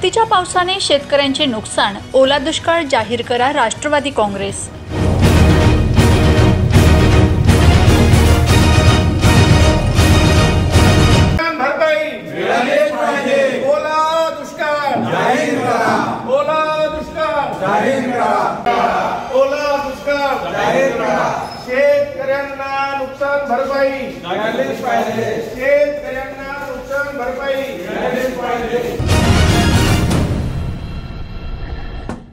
परतीच्या पावसाने शेतकऱ्यांचे नुकसान ओला दुष्काळ जाहीर करा राष्ट्रवादी काँग्रेस. नुकसान भरपाई. पाहिजे.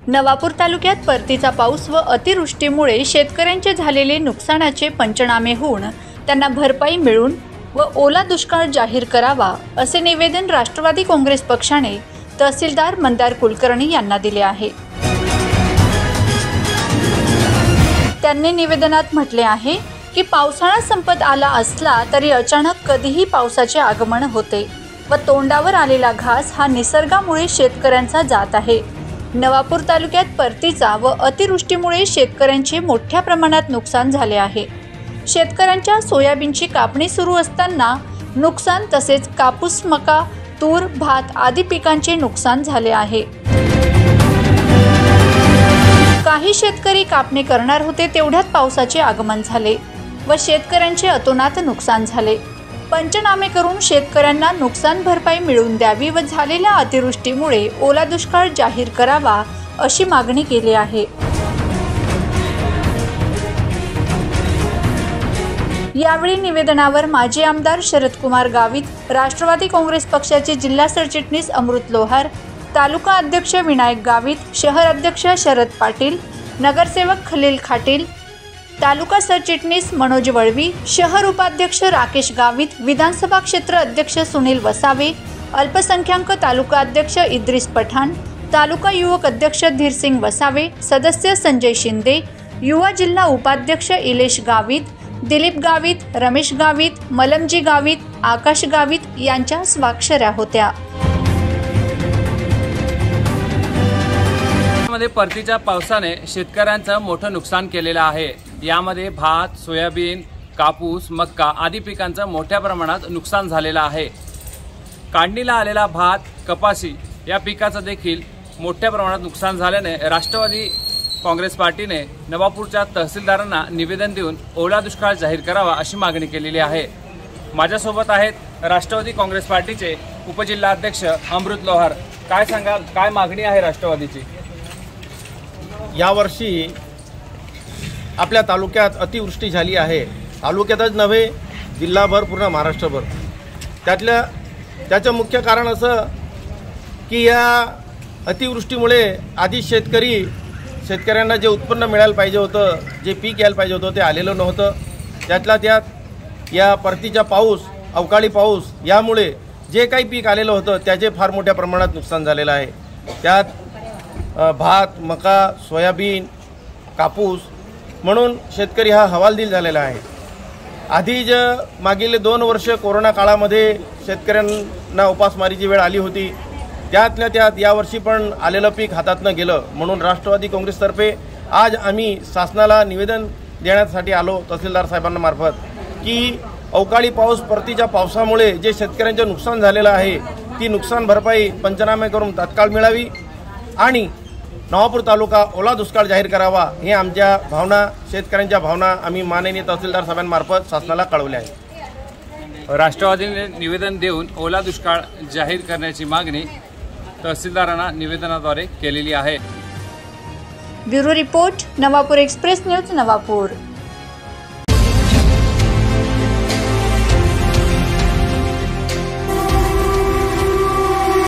नवापूर तालुक्यात परतीचा पाऊस व अतिवृष्टीमुळे शेतकऱ्यांचे झालेले नुकसानाचे पंचनामे होऊन त्यांना भरपाई मिळून व ओला दुष्काळ जाहीर करावा असे निवेदन राष्ट्रवादी काँग्रेस पक्षाने तहसीलदार मंदार कुलकर्णी यांना दिले आहे. त्यांनी निवेदनात म्हटले आहे की पावसाळा संपत आला असला तरी अचानक कधीही पावसाचे आगमन होते व तोंडावर आलेला घास हा निसर्गामुळे शेतकऱ्यांचा जात आहे. नवापूर तालुक्यात परतीचा व अतिवृष्टीमुळे शेतकऱ्यांचे मोठ्या प्रमाणात नुकसान झाले आहे. शेतकऱ्यांच्या सोयाबीनची कापणी सुरू असताना नुकसान तसेच कापूस मका तूर भात आदी पिकांचे नुकसान झाले आहे. काही शेतकरी कापणी करणार होते तेवढ्यात पावसाचे आगमन झाले व शेतकऱ्यांचे अतोनात नुकसान झाले. पंचनामे करून शेतकऱ्यांना नुकसान भरपाई मिळवून द्यावी व झालेल्या अतिवृष्टीमुळे ओला दुष्काळ जाहीर करावा अशी मागणी केली आहे. यावेळी निवेदनावर माजी आमदार शरदकुमार गावित राष्ट्रवादी काँग्रेस पक्षाचे जिल्हा सरचिटणीस अमृत लोहार तालुका अध्यक्ष विनायक गावित शहर अध्यक्ष शरद पाटील नगरसेवक खलील खाटील तालुका सरचिटणीस मनोज वळवी शहर उपाध्यक्ष राकेश गावित विधानसभा क्षेत्र अध्यक्ष सुनील वसावे अल्पसंख्याक तालुका अध्यक्ष इद्रिस पठाण तालुका युवक अध्यक्ष धीरसिंग वसावे सदस्य संजय शिंदे युवा जिल्हा उपाध्यक्ष इलेश गावित दिलीप गावित रमेश गावित मलमजी गावित आकाश गावित यांच्या स्वाक्षऱ्या होत्या. मध्ये परतीच्या पावसाने शेतकऱ्यांचं मोठं नुकसान केलेलं आहे. यामध्ये भात सोयाबीन कापूस मक्का आदी पिकांचं मोठ्या प्रमाणात नुकसान झालेलं आहे. काढणीला आलेला भात कपाशी या पिकाचं देखील मोठ्या प्रमाणात नुकसान झाल्याने राष्ट्रवादी काँग्रेस पार्टीने नवापूरच्या तहसीलदारांना निवेदन देऊन ओला दुष्काळ जाहीर करावा अशी मागणी केलेली आहे. माझ्यासोबत आहेत राष्ट्रवादी काँग्रेस पार्टीचे उपजिल्हाध्यक्ष अमृत लोहार. काय सांगाल? काय मागणी आहे राष्ट्रवादीची? यावर्षी आपल्या तालुक्यात अतिवृष्टी झाली आहे. तालुक्यातच नव्हे जिल्हाभर पूर्ण महाराष्ट्रभर. त्यातल्या त्याचं मुख्य कारण असं की या अतिवृष्टीमुळे आधी शेतकरी शेतकऱ्यांना जे उत्पन्न मिळायला पाहिजे होतं जे पीक यायला पाहिजे होतं ते आलेलं नव्हतं. त्यातल्या त्यात या परतीचा पाऊस अवकाळी पाऊस यामुळे जे काही पीक आलेलं होतं त्याचे फार मोठ्या प्रमाणात नुकसान झालेलं आहे. त्यात भात मका सोयाबीन कापूस म्हणून शेतकरी हा हवालदिल झालेला आहे. आधी ज मागील दोन वर्ष कोरोना काळामध्ये शेतकऱ्यांना उपासमारीची वेळ आली होती. त्यातल्या त्यात यावर्षी पण आलेलं पीक हातातनं गेलं. म्हणून राष्ट्रवादी काँग्रेसतर्फे आज आम्ही शासनाला निवेदन देण्यासाठी आलो तहसीलदार साहेबांना मार्फत की अवकाळी पाऊस परतीच्या पावसामुळे जे शेतकऱ्यांचं नुकसान झालेलं आहे ती नुकसान भरपाई पंचनामे करून तात्काळ मिळावी आणि नवापूर तालुका ओला दुष्काळ जाहीर करावा. हे आमच्या भावना शेतकऱ्यांच्या भावना आम्ही माननीय तहसीलदार साहेबांमार्फत शासनाला कळवल्या आहेत. राष्ट्रवादीने निवेदन देऊन ओला दुष्काळ जाहीर करण्याची मागणी तहसीलदारांना निवेदनाद्वारे केलेली आहे. Bureau report Navapur express news Navapur.